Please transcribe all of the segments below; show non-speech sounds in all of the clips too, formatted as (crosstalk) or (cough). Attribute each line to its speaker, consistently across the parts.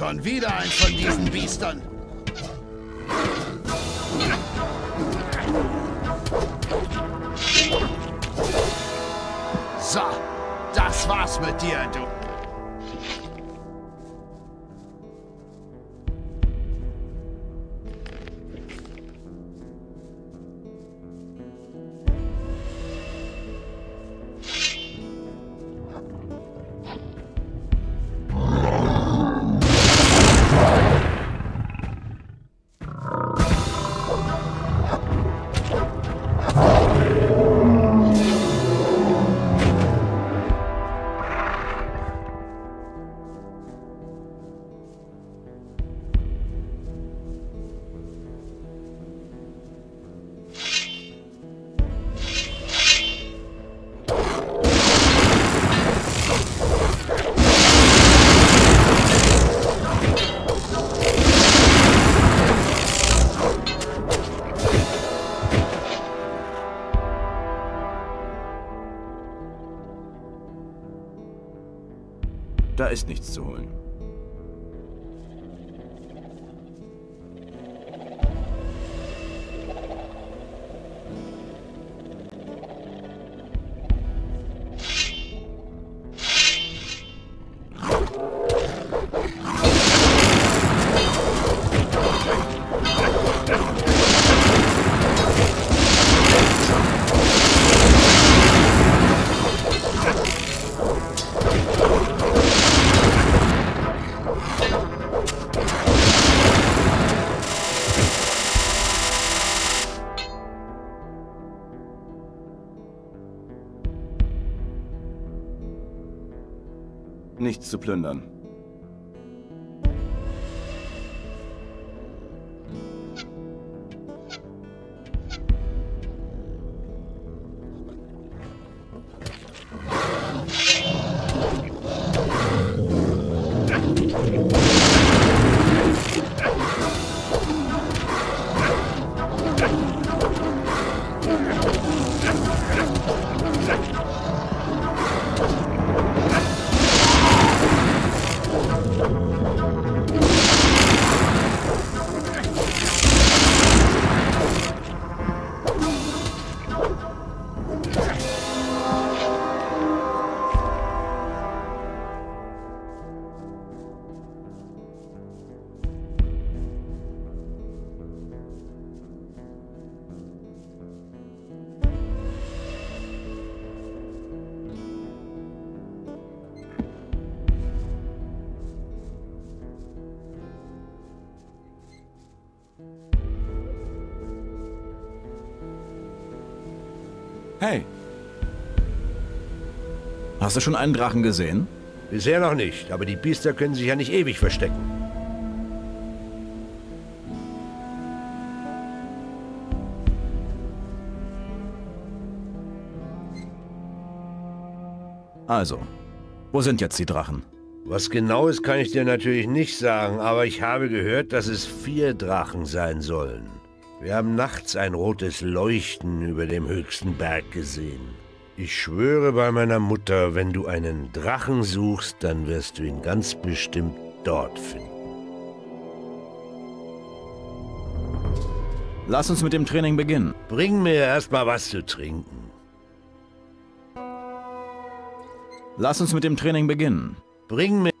Speaker 1: Schon wieder eins von diesen Biestern. So, das war's mit dir, du.
Speaker 2: Ist nichts zu plündern. Hast du schon einen Drachen gesehen?
Speaker 3: Bisher noch nicht, aber die Biester können sich ja nicht ewig verstecken.
Speaker 2: Also, wo sind jetzt die Drachen?
Speaker 3: Was genau ist, kann ich dir natürlich nicht sagen, aber ich habe gehört, dass es vier Drachen sein sollen. Wir haben nachts ein rotes Leuchten über dem höchsten Berg gesehen. Ich schwöre bei meiner Mutter, wenn du einen Drachen suchst, dann wirst du ihn ganz bestimmt dort finden.
Speaker 2: Lass uns mit dem Training beginnen.
Speaker 3: Bring mir erstmal was zu trinken.
Speaker 2: Lass uns mit dem Training beginnen.
Speaker 3: Bring mir...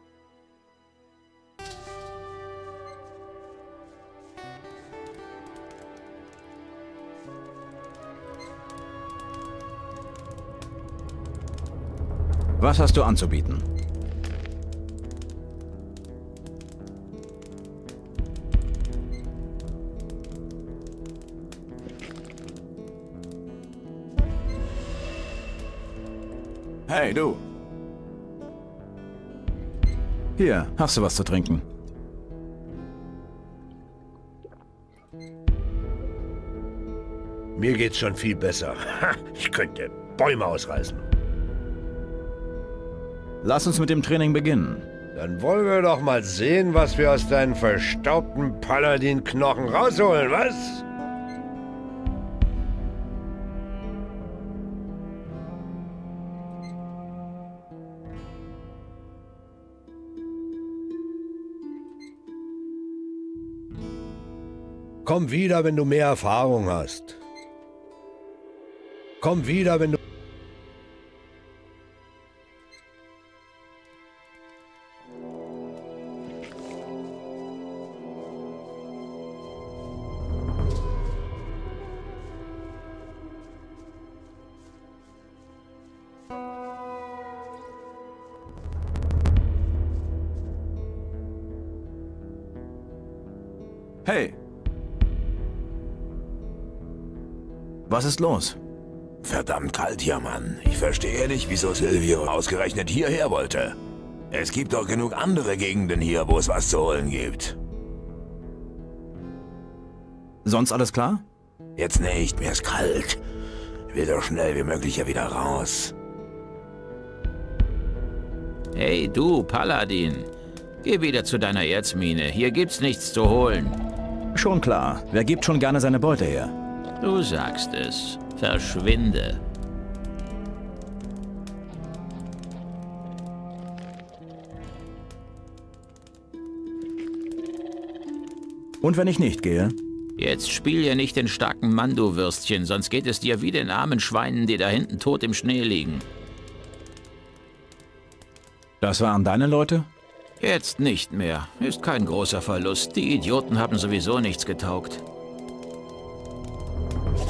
Speaker 2: Was hast du anzubieten? Hey, du. Hier, hast du was zu trinken?
Speaker 3: Mir geht's schon viel besser. (laughs) Ich könnte Bäume ausreißen.
Speaker 2: Lass uns mit dem Training beginnen.
Speaker 3: Dann wollen wir doch mal sehen, was wir aus deinen verstaubten Paladin-Knochen rausholen, was? Komm wieder, wenn du mehr Erfahrung hast. Komm wieder, wenn du...
Speaker 2: Was ist los?
Speaker 4: Verdammt kalt hier, Mann. Ich verstehe nicht, wieso Silvio ausgerechnet hierher wollte. Es gibt doch genug andere Gegenden hier, wo es was zu holen gibt.
Speaker 2: Sonst alles klar?
Speaker 4: Jetzt nicht, mir ist kalt. Ich will so schnell wie möglich hier wieder raus.
Speaker 5: Hey du, Paladin. Geh wieder zu deiner Erzmine. Hier gibt's nichts zu holen.
Speaker 2: Schon klar. Wer gibt schon gerne seine Beute her?
Speaker 5: Du sagst es. Verschwinde.
Speaker 2: Und wenn ich nicht gehe?
Speaker 5: Jetzt spiel ja nicht den starken Mann, du Würstchen, sonst geht es dir wie den armen Schweinen, die da hinten tot im Schnee liegen.
Speaker 2: Das waren deine Leute?
Speaker 5: Jetzt nicht mehr. Ist kein großer Verlust. Die Idioten haben sowieso nichts getaugt.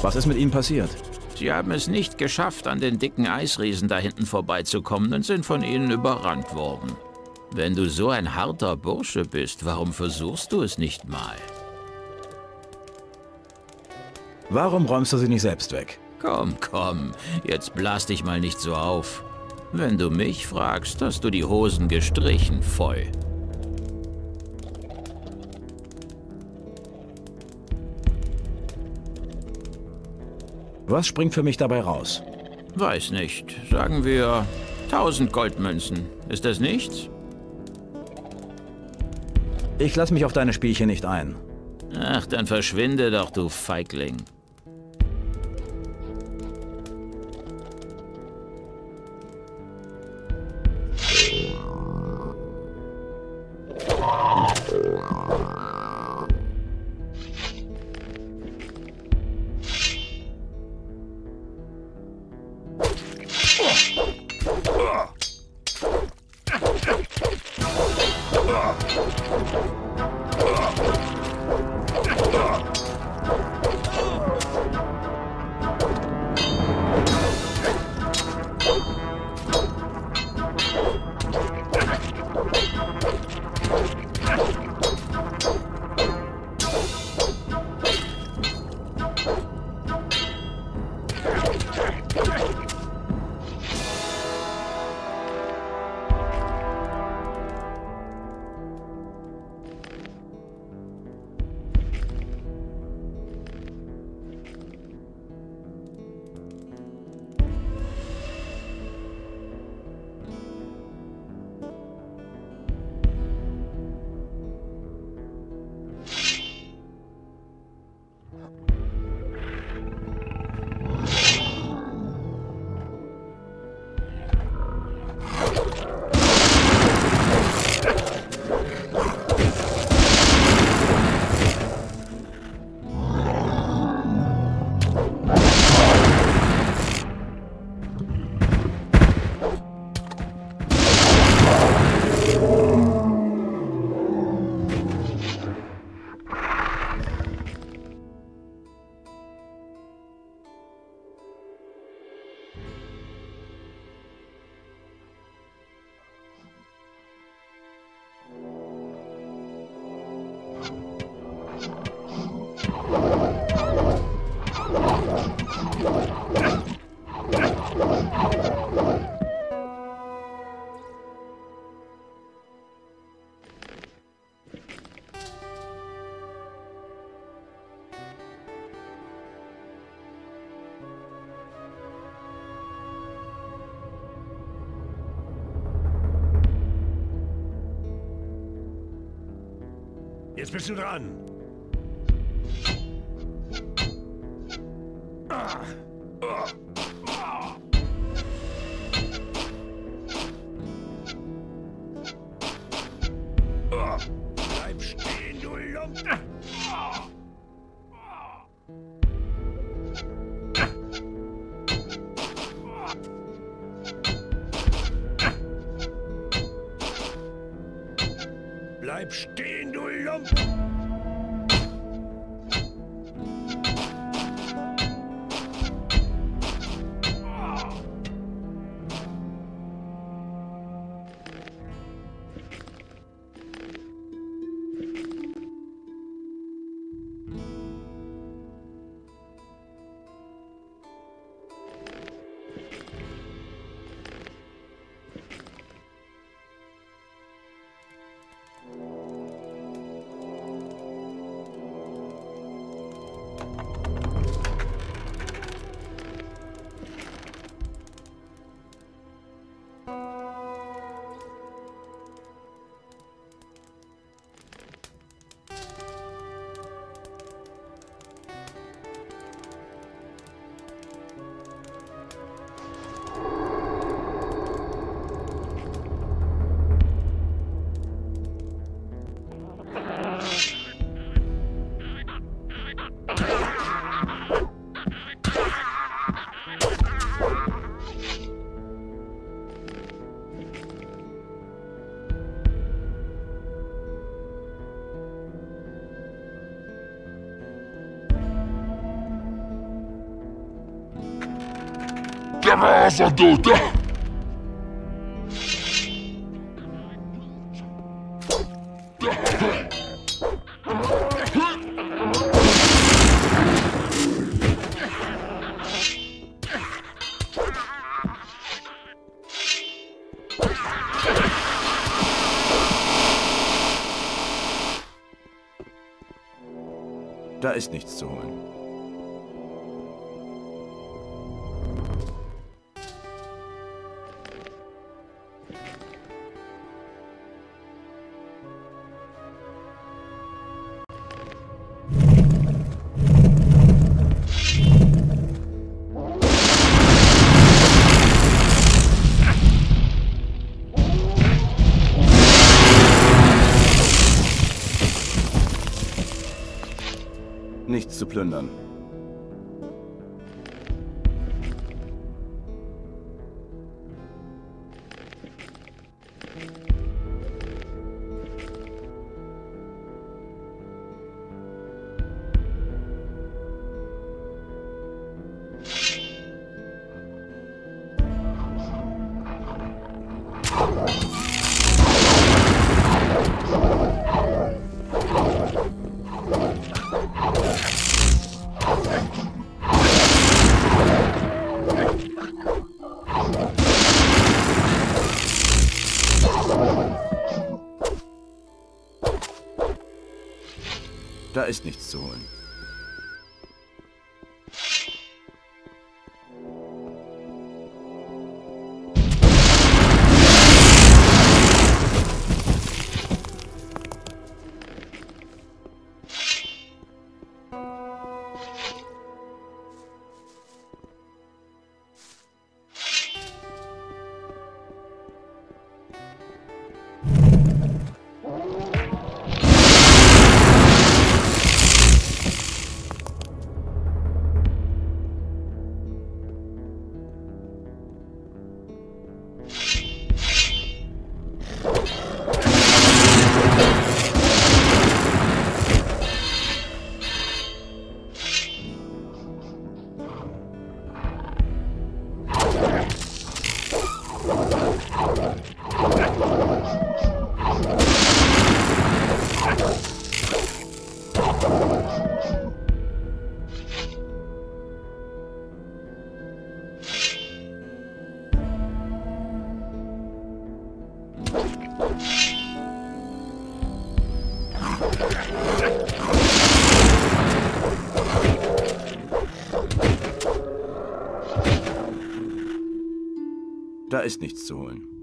Speaker 2: Was ist mit ihnen passiert?
Speaker 5: Sie haben es nicht geschafft, an den dicken Eisriesen da hinten vorbeizukommen und sind von ihnen überrannt worden. Wenn du so ein harter Bursche bist, warum versuchst du es nicht mal?
Speaker 2: Warum räumst du sie nicht selbst weg?
Speaker 5: Komm, komm, jetzt blas dich mal nicht so auf. Wenn du mich fragst, hast du die Hosen gestrichen, Feu.
Speaker 2: Was springt für mich dabei raus?
Speaker 5: Weiß nicht. Sagen wir 1000 Goldmünzen. Ist das nichts?
Speaker 2: Ich lass mich auf deine Spielchen nicht ein.
Speaker 5: Ach, dann verschwinde doch, du Feigling.
Speaker 3: bist du dran. Bleib stehen, du Lump! Bleib stehen! Du Música Lump!
Speaker 6: Der Raser, du!
Speaker 2: Nichts zu plündern. Ist nichts zu Da ist nichts zu holen.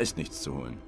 Speaker 6: Ist nichts zu holen.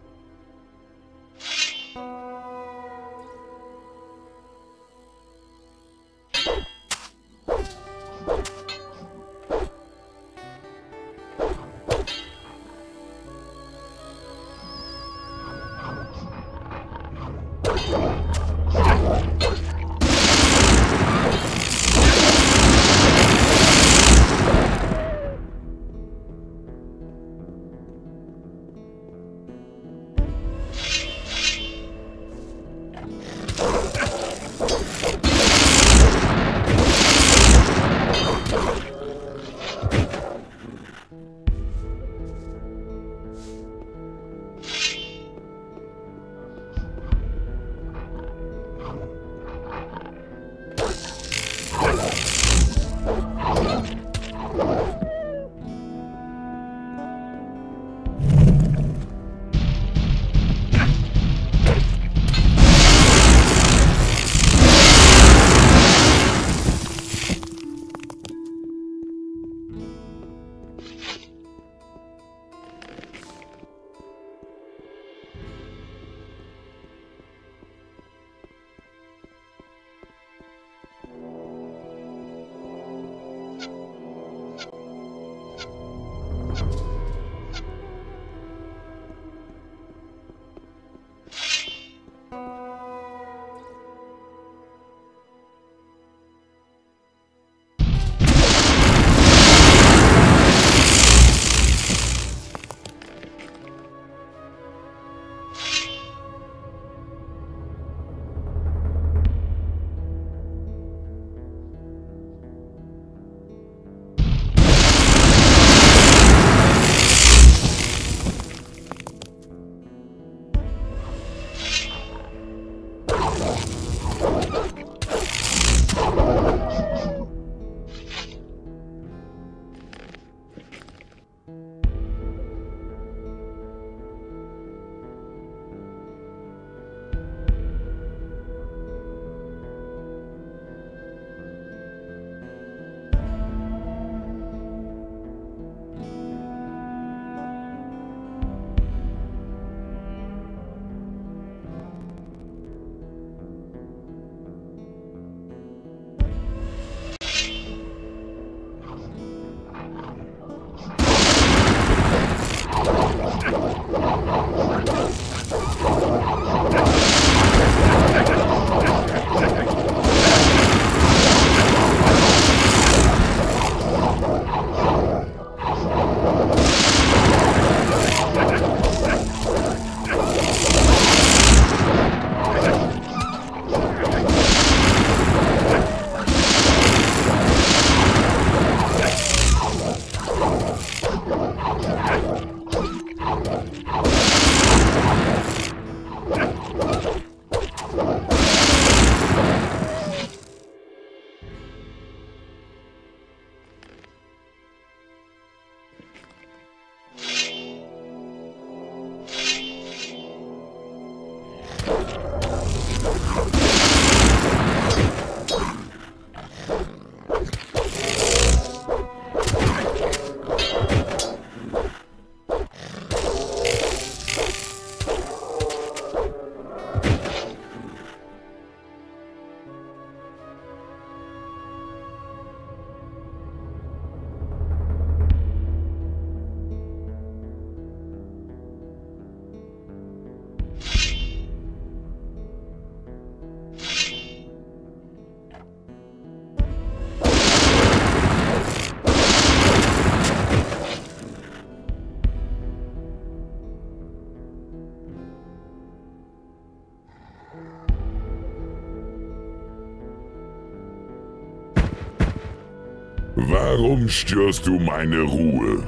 Speaker 7: Warum störst du meine Ruhe?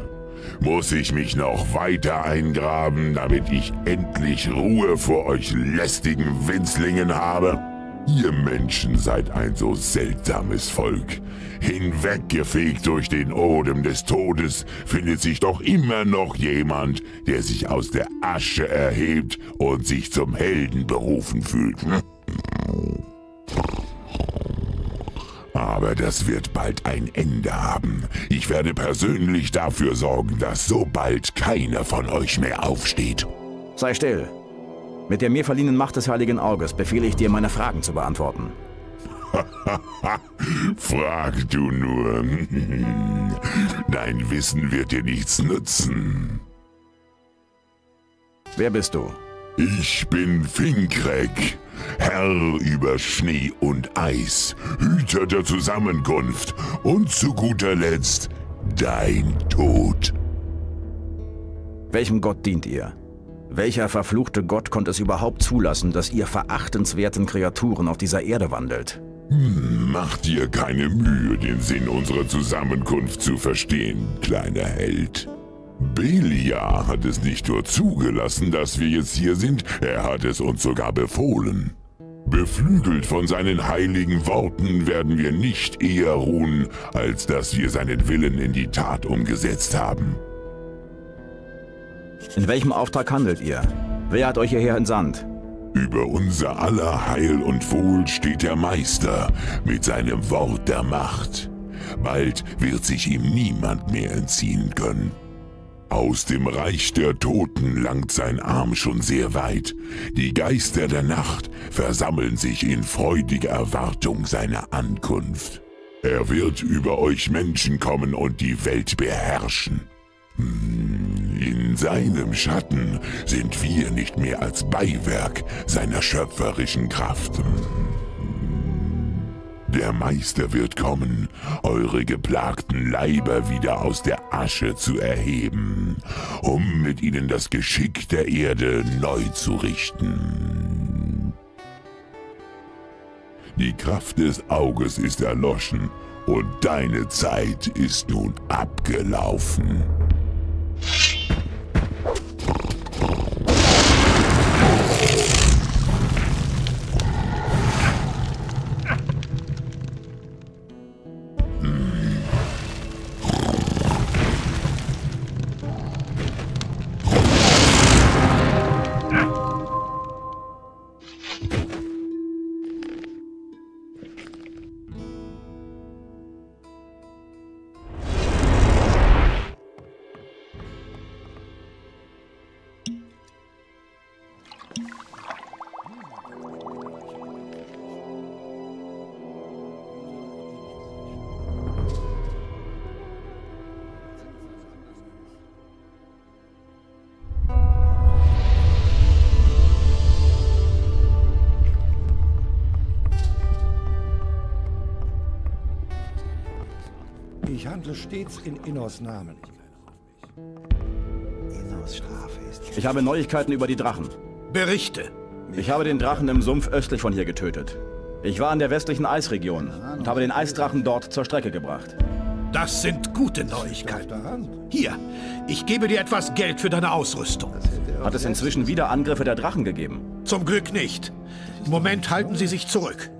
Speaker 7: Muss ich mich noch weiter eingraben, damit ich endlich Ruhe vor euch lästigen Winzlingen habe? Ihr Menschen seid ein so seltsames Volk. Hinweggefegt durch den Odem des Todes findet sich doch immer noch jemand, der sich aus der Asche erhebt und sich zum Helden berufen fühlt. (laughs) Aber das wird bald ein Ende haben. Ich werde persönlich dafür sorgen, dass so bald keiner von euch mehr aufsteht.
Speaker 2: Sei still. Mit der mir verliehenen Macht des Heiligen Auges befehle ich dir, meine Fragen zu beantworten. (laughs)
Speaker 7: Frag du nur. (laughs) Dein Wissen wird dir nichts nützen.
Speaker 2: Wer bist du?
Speaker 7: Ich bin Finkrek, Herr über Schnee und Eis, Hüter der Zusammenkunft und zu guter Letzt dein Tod.
Speaker 2: Welchem Gott dient ihr? Welcher verfluchte Gott konnte es überhaupt zulassen, dass ihr verachtenswerten Kreaturen auf dieser Erde wandelt?
Speaker 7: Mach dir keine Mühe, den Sinn unserer Zusammenkunft zu verstehen, kleiner Held. Belia hat es nicht nur zugelassen, dass wir jetzt hier sind, er hat es uns sogar befohlen. Beflügelt von seinen heiligen Worten werden wir nicht eher ruhen, als dass wir seinen Willen in die Tat umgesetzt haben.
Speaker 2: In welchem Auftrag handelt ihr? Wer hat euch hierher entsandt?
Speaker 7: Über unser aller Heil und Wohl steht der Meister mit seinem Wort der Macht. Bald wird sich ihm niemand mehr entziehen können. Aus dem Reich der Toten langt sein Arm schon sehr weit. Die Geister der Nacht versammeln sich in freudiger Erwartung seiner Ankunft. Er wird über euch Menschen kommen und die Welt beherrschen. Hm, in seinem Schatten sind wir nicht mehr als Beiwerk seiner schöpferischen Kraft. Der Meister wird kommen, eure geplagten Leiber wieder aus der Asche zu erheben, um mit ihnen das Geschick der Erde neu zu richten. Die Kraft des Auges ist erloschen und deine Zeit ist nun abgelaufen.
Speaker 6: Handle stets in Innos Namen.
Speaker 8: Innos Strafe ist...
Speaker 2: Ich habe Neuigkeiten über die Drachen.
Speaker 1: Berichte.
Speaker 2: Ich habe den Drachen im Sumpf östlich von hier getötet. Ich war in der westlichen Eisregion und habe den Eisdrachen dort zur Strecke gebracht.
Speaker 1: Das sind gute Neuigkeiten. Hier, ich gebe dir etwas Geld für deine Ausrüstung.
Speaker 2: Hat es inzwischen wieder Angriffe der Drachen gegeben?
Speaker 1: Zum Glück nicht. Im Moment halten sie sich zurück.